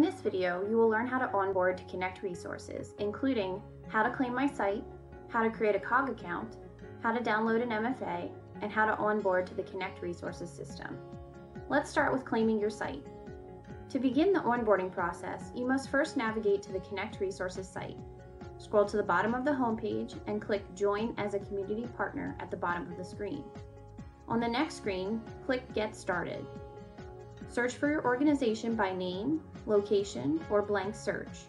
In this video, you will learn how to onboard to kynect resources, including how to claim my site, how to create a KOG account, how to download an MFA, and how to onboard to the kynect resources system. Let's start with claiming your site. To begin the onboarding process, you must first navigate to the kynect resources site. Scroll to the bottom of the homepage and click Join as a Community Partner at the bottom of the screen. On the next screen, click Get Started. Search for your organization by name, location, or blank search.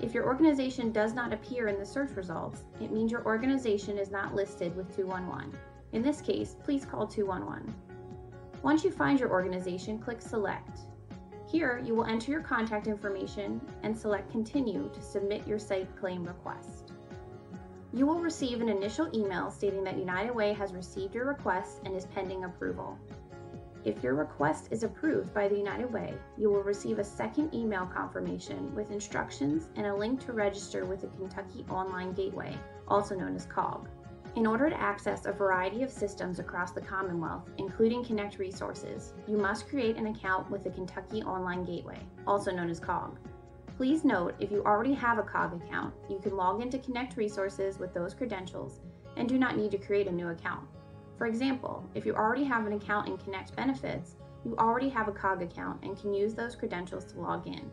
If your organization does not appear in the search results, it means your organization is not listed with 211. In this case, please call 211. Once you find your organization, click Select. Here, you will enter your contact information and select Continue to submit your site claim request. You will receive an initial email stating that United Way has received your request and is pending approval. If your request is approved by the United Way, you will receive a second email confirmation with instructions and a link to register with the Kentucky Online Gateway, also known as KOG. In order to access a variety of systems across the Commonwealth, including kynect resources, you must create an account with the Kentucky Online Gateway, also known as KOG. Please note if you already have a KOG account, you can log into Connect Resources with those credentials and do not need to create a new account. For example, if you already have an account in kynect Benefits, you already have a KOG account and can use those credentials to log in.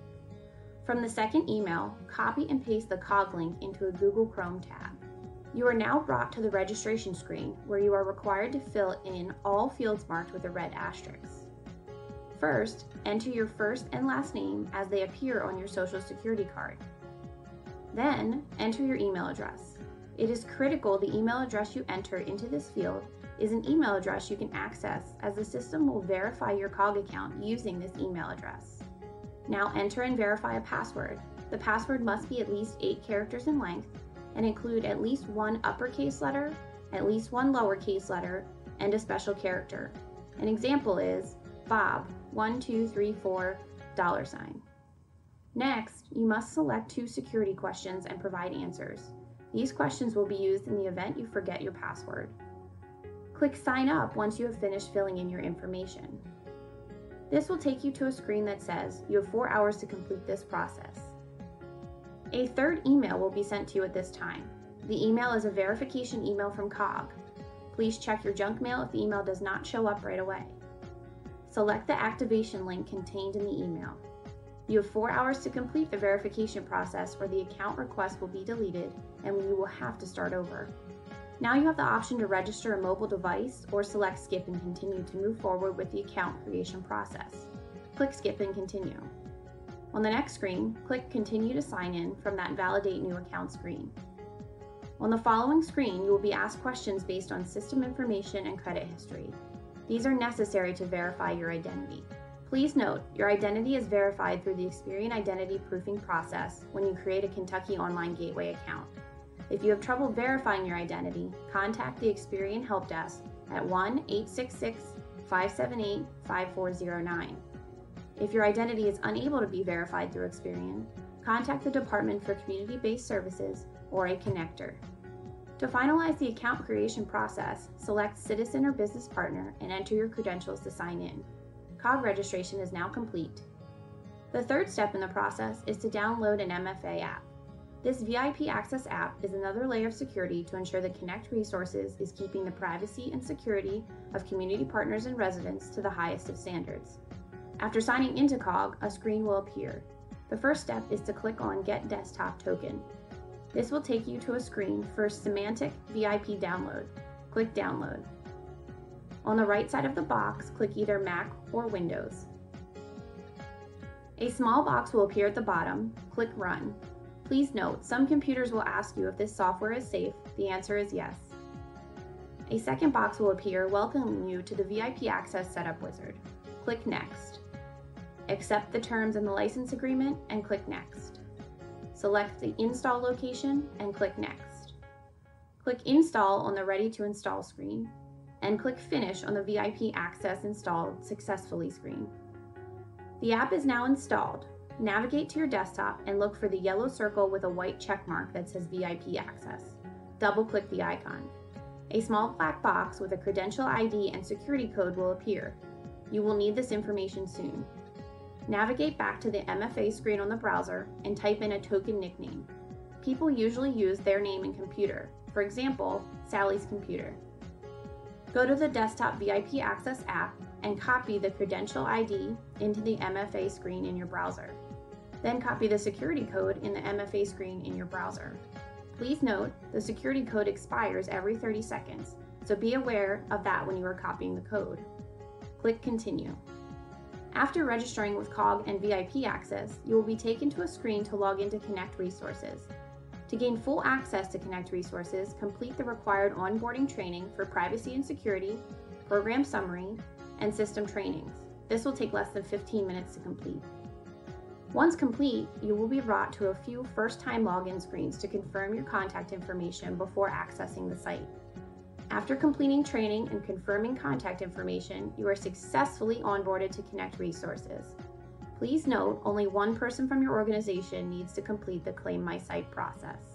From the second email, copy and paste the KOG link into a Google Chrome tab. You are now brought to the registration screen where you are required to fill in all fields marked with a red asterisk. First, enter your first and last name as they appear on your Social Security card. Then, enter your email address. It is critical the email address you enter into this field is an email address you can access as the system will verify your KOG account using this email address. Now enter and verify a password. The password must be at least 8 characters in length and include at least one uppercase letter, at least one lowercase letter, and a special character. An example is Bob 1234 dollar sign. Next, you must select two security questions and provide answers. These questions will be used in the event you forget your password. Click Sign Up once you have finished filling in your information. This will take you to a screen that says you have four hours to complete this process. A third email will be sent to you at this time. The email is a verification email from KOG. Please check your junk mail if the email does not show up right away. Select the activation link contained in the email. You have four hours to complete the verification process or the account request will be deleted and you will have to start over. Now you have the option to register a mobile device or select skip and continue to move forward with the account creation process. Click skip and continue. On the next screen, click continue to sign in from that validate new account screen. On the following screen, you will be asked questions based on system information and credit history. These are necessary to verify your identity. Please note, your identity is verified through the Experian Identity Proofing process when you create a Kentucky Online Gateway account. If you have trouble verifying your identity, contact the Experian Help Desk at 1 866 578 5409. If your identity is unable to be verified through Experian, contact the Department for Community Based Services or a connector. To finalize the account creation process, select Citizen or Business Partner and enter your credentials to sign in. KOG registration is now complete. The third step in the process is to download an MFA app. This VIP Access app is another layer of security to ensure that kynect Resources is keeping the privacy and security of community partners and residents to the highest of standards. After signing into KOG, a screen will appear. The first step is to click on Get Desktop Token. This will take you to a screen for Symantec VIP download. Click Download. On the right side of the box, click either Mac or Windows. A small box will appear at the bottom. Click Run. Please note, some computers will ask you if this software is safe. The answer is yes. A second box will appear welcoming you to the VIP Access Setup Wizard. Click Next. Accept the terms in the license agreement and click Next. Select the install location and click Next. Click Install on the Ready to Install screen and click Finish on the VIP Access Installed Successfully screen. The app is now installed. Navigate to your desktop and look for the yellow circle with a white check mark that says VIP Access. Double click the icon. A small black box with a credential ID and security code will appear. You will need this information soon. navigate back to the MFA screen on the browser and type in a token nickname. People usually use their name and computer, for example, Sally's computer. Go to the Desktop VIP Access app and copy the credential ID into the MFA screen in your browser. Then copy the security code in the MFA screen in your browser. Please note, the security code expires every 30 seconds, so be aware of that when you are copying the code. Click Continue. After registering with KOG and VIP Access, you will be taken to a screen to log into kynect Resources. To gain full access to kynect Resources, complete the required onboarding training for privacy and security, program summary, and system trainings. This will take less than 15 minutes to complete. Once complete, you will be brought to a few first time login screens to confirm your contact information before accessing the site. After completing training and confirming contact information, you are successfully onboarded to kynect Resources. Please note only one person from your organization needs to complete the Claim My Site process.